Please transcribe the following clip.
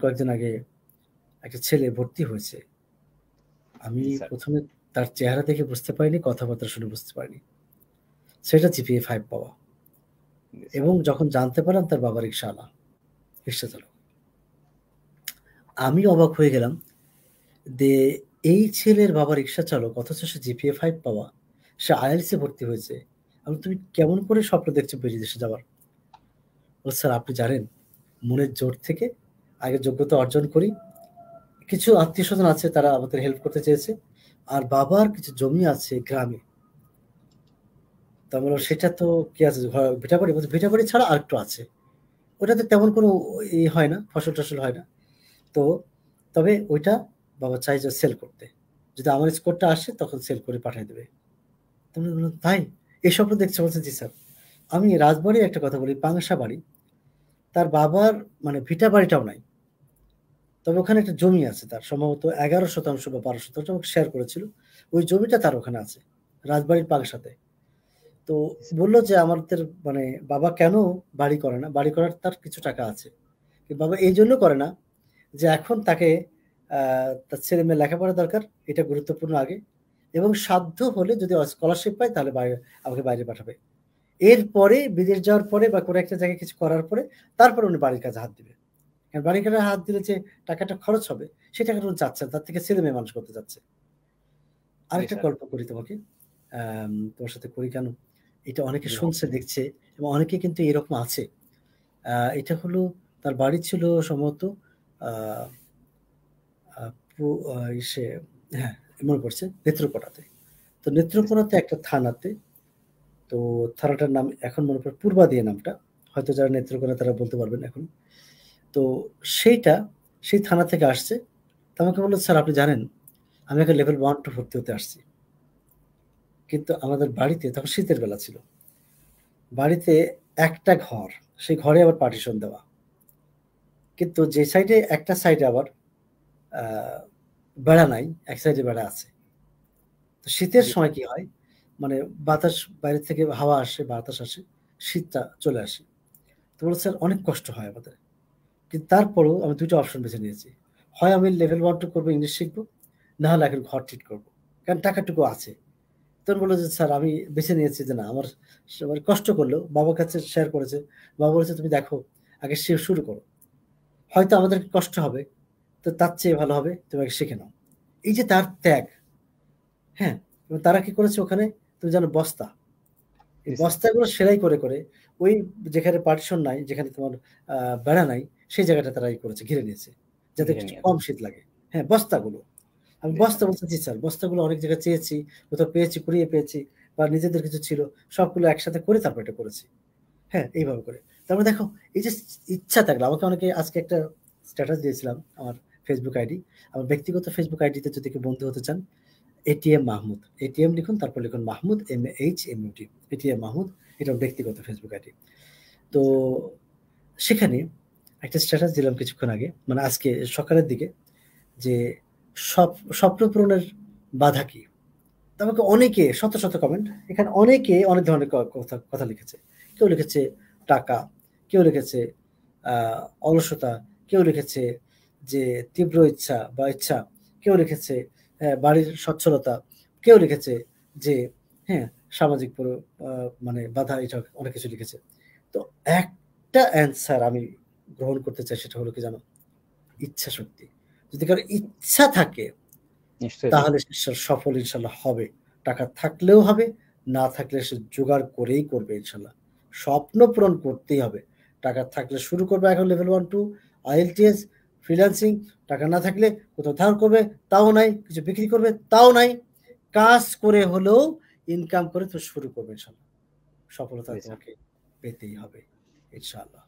কয়েকদিন আগে একটা ছেলে ভর্তি হয়েছে। আমি প্রথমে তার চেহারা দেখে বুঝতে পারিনি কথাবার্তা শুনে বুঝতে পারিনি। সেটা জিপিএ ফাইভ পাওয়া। এবং যখন জানতে পারলাম তার বাবা রিক্সাওয়ালা রিক্সা চালক। আমি অবাক হয়ে গেলাম যে এই ছেলের বাবা রিক্সা চালক অথচ সে জিপিএ ফাইভ পাওয়া সে আইএলসে ভর্তি হয়েছে। আমি তুমি কেমন করে স্বপ্ন দেখছ বিদেশে যাওয়ার? বল স্যার আপনি জানেন মনের জোর থেকে আগে যোগ্যতা অর্জন করি। কিছু আত্মীয় স্বজন আছে তারা আমাদের হেল্প করতে চেয়েছে। আর বাবার কিছু জমি আছে গ্রামে। তা তারপরে সেটা তো কি আছে? ভিটাবাড়ি ভিটাবাড়ি ছাড়া আরেকটু আছে। ওটাতে তেমন কোনো ই হয় না, ফসল টসল হয় না। তো তবে ওইটা বাবা চাই যে সেল করতে। যদি আমার স্কোরটা আসে তখন সেল করে পাঠিয়ে দেবে। তুমি বললাম তাই এই স্বপ্ন দেখছে। বলছে, জি স্যার আমি রাজবাড়ি একটা কথা বলি, পাংশা বাড়ি। তার বাবার মানে ভিটা বাড়িটাও নাই। তবে ওখানে একটা জমি আছে তার, সম্ভবত এগারো শতাংশ বা বারো শতাংশ আমাকে শেয়ার করেছিল। ওই জমিটা তার ওখানে আছে, রাজবাড়ির পাংশাতে তো বলল যে আমাদের মানে বাবা কেন বাড়ি করে না? বাড়ি করার তার কিছু টাকা আছে। বাবা এই জন্য করে না যে এখন তাকে তার ছেলে মেয়ে লেখাপড়া দরকার, এটা গুরুত্বপূর্ণ আগে। এবং সাধ্য হলে যদি স্কলারশিপ পায় তাহলে বাইরে, আমাকে বাইরে পাঠাবে। এরপরে, বিদেশ যাওয়ার পরে বা কোনো একটা জায়গায় কিছু করার পরে, তারপরে উনি বাড়ির কাজে হাত দিবে। কারণ বাড়ির কাজে হাত দিলে যে টাকাটা খরচ হবে সেই টাকাটা চাচ্ছেন তার থেকে ছেলে মেয়ে মানুষ করতে যাচ্ছে। আরেকটা গল্প করি তোমাকে তোমার সাথে করি কেন? এটা অনেকে শুনছে দেখছে এবং অনেকে কিন্তু এরকম আছে। এটা হলো তার বাড়ি ছিল সম্ভবত ইসে হ্যাঁ মনে পড়ছে নেত্রকোনাতে। তো নেত্রকোনাতে একটা থানাতে তো থানাটার নাম এখন মনে পড়ে পূর্বা দিয়ে নামটা। হয়তো যারা নেত্রকোনা তারা বলতে পারবেন এখন। তো সেইটা সেই থানা থেকে আসছে। তো আমাকে বলল স্যার আপনি জানেন আমি একটা লেভেল ওয়ান টু ভর্তি হতে আসছি। কিন্তু আমাদের বাড়িতে তখন শীতের বেলা ছিল। বাড়িতে একটা ঘর সেই ঘরে আবার পার্টিশন দেওয়া। কিন্তু যে সাইডে একটা সাইডে আবার বেড়া নাই এক সাইডে বেড়া আছে। তো শীতের সময় কি হয় মানে বাতাস বাইরে থেকে হাওয়া আসে বাতাস আসে শীতটা চলে আসে। তো বলে স্যার অনেক কষ্ট হয় আমাদের। কিন্তু তারপরেও আমি দুটো অপশন বেছে নিয়েছি। হয় আমি লেভেল ওয়ান টু করব ইংলিশ শিখব না হলে এখন ঘর ট্রিট করব। কারণ টাকাটুকু আছে। তখন বলল যে স্যার আমি বেছে নিয়েছি যে না আমার কষ্ট করলেও বাবার কাছে শেয়ার করেছে। বাবা বলেছে তুমি দেখো আগে সে শুরু করো। হয়তো আমাদের কষ্ট হবে তো তার চেয়ে ভালো হবে তুমি আগে শিখে নাও। এই যে তার ত্যাগ হ্যাঁ? এবং তারা কি করেছে ওখানে? তুমি জানো বস্তা। এই বস্তাগুলো সেলাই করে করে ওই যেখানে পার্টিশন নাই যেখানে তোমার বেড়া নাই সেই জায়গাটা তারা করেছে ঘিরে নিয়েছে যাতে কম শীত লাগে। হ্যাঁ বস্তাগুলো। আমি বস্তা বলতে জি স্যার বস্তাগুলো অনেক জায়গায় চেয়েছি কোথাও পেয়েছি কুড়িয়ে পেয়েছি বা নিজেদের কিছু ছিল সবগুলো একসাথে করে তারপর এটা করেছি। হ্যাঁ এইভাবে করে। তারপরে দেখো এই যে ইচ্ছা থাকলে আমাকে অনেকে আজকে একটা স্ট্যাটাস দিয়েছিলাম আমার ফেসবুক আইডি আমার ব্যক্তিগত ফেসবুক আইডিতে যদি কেউ বন্ধু হতে চান এটিএম মাহমুদ। এটিএম লিখুন তারপর লিখুন Mahmud M H M UT ATM Mahmud এটা ব্যক্তিগত ফেসবুক আইডি তো সেখানে একটা স্ট্যাটাস দিলাম কিছুক্ষণ আগে মানে আজকে সকালের দিকে, যে সব, স্বপ্ন পূরণের বাধা কি? আমাকে অনেকে, শত শত কমেন্ট এখানে অনেকে অনেক ধরনের কথা কথা লিখেছে। কেউ লিখেছে টাকা, কেউ লিখেছে অলসতা, কেউ লিখেছে যে তীব্র ইচ্ছা বা ইচ্ছা, কেউ লিখেছে বাড়ির সচ্ছলতা, কেউ লিখেছে যে হ্যাঁ সামাজিক মানে বাধা, এটা অনেক কিছু লিখেছে। তো একটা অ্যান্সার আমি গ্রহণ করতে চাই সেটা হলো কি জানো? ইচ্ছা শক্তি। যদি কারও ইচ্ছা থাকে তাহলে সে সফল ইনশাল্লাহ হবে। টাকা থাকলেও হবে না থাকলে সে জোগাড় করেই করবে ইনশাল্লাহ। স্বপ্ন পূরণ করতেই হবে। টাকা থাকলে শুরু করবে এখন level one two IELTS freelancing টাকা না থাকলে কোথাও ধার করবে তাও নাই কিছু বিক্রি করবে তাও নাই। কাজ করে হলেও ইনকাম করে তো শুরু করবে ইনশাল্লাহ। সফলতা তোমাকে পেতেই হবে ইনশাআল্লাহ